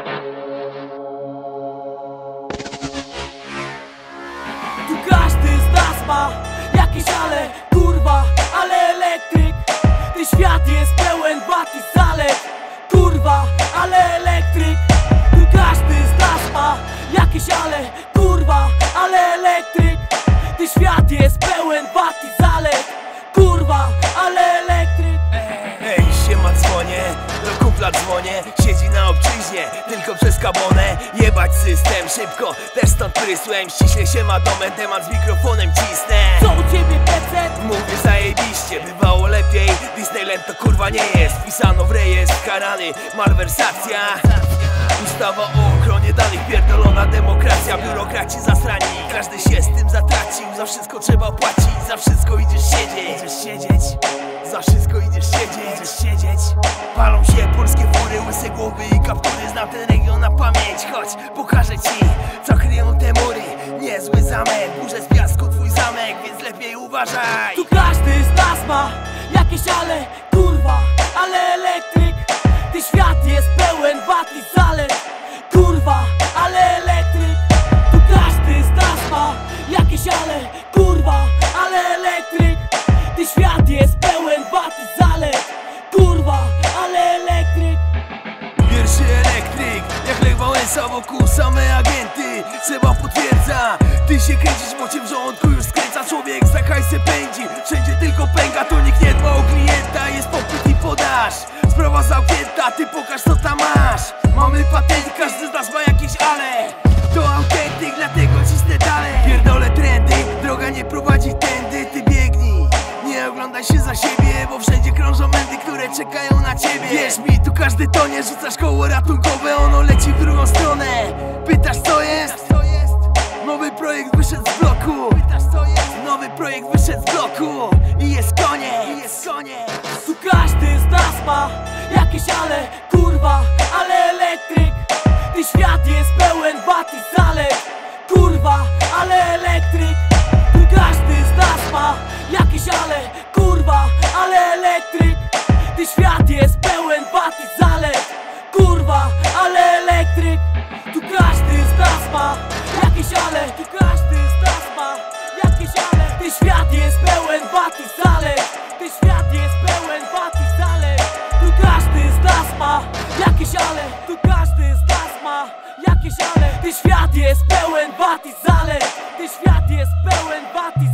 Tu każdy z nas ale Kurwa, ale elektryk. Ten świat jest pełen wad i zalet Kurwa, ale elektryk. Tu każdy z nas ma jakieś ale Kurwa, ale elektryk. Ten świat jest pełen wad i zalet Kurwa, Siedzi na obczyźnie, tylko przez kabonę. Jebać system, szybko, też stąd prysłem. Ściśle się ma domę, temat z mikrofonem cisnę. Co u ciebie PC? Mówię zajebiście, bywało lepiej. Disneyland to kurwa nie jest. Wpisano w rejestr, karany, malwersacja. Ustawa o ochronie danych, pierdolona demokracja. Biurokraci zasrani, każdy Za wszystko trzeba płacić, za wszystko idziesz siedzieć. Idziesz siedzieć, za wszystko idziesz siedzieć. Idziesz siedzieć, palą się polskie fury, łyse głowy i kaptury Znam ten region na pamięć, chodź pokażę ci Co kryją te mury, niezły zamek Burze z piasku twój zamek, więc lepiej uważaj. Tu każdy z nas ma jakieś ale Kurwa, ale elektryk jest pełen wad i zalet Kurwa, ale elektryk. Pierwszy elektryk, jak Lech Wałęsa wokół same agenty Seba potwierdza, ty się kręcisz, bo cię w żołądku już skręca Człowiek za hajsem pędzi, wszędzie tylko pęka To nikt nie dba o klienta, jest popyt i podaż. Sprawa zamknięta, ty pokaż co tam masz. Mamy patent, każdy z nas ma jakieś ale oglądaj się za siebie, bo wszędzie krążą mędy, które czekają na ciebie. Wierz mi, tu każdy tonie, rzucasz koło ratunkowe, ono leci w drugą stronę. Pytasz co jest? Nowy projekt wyszedł z bloku. Pytasz co jest? Nowy projekt wyszedł z bloku. I jest koniec, i jest koniec. Tu każdy z nas ma jakieś ale Kurwa, ale elektryk. Ten świat jest pełen wad i zalet Kurwa, ale elektryk wady zalet Ten świat jest pełen wady zalet Tu każdy z nas ma jakieś ale. Tu każdy z nas ma jakieś ale. Ten świat jest pełen wady zalet Ten świat jest pełen wady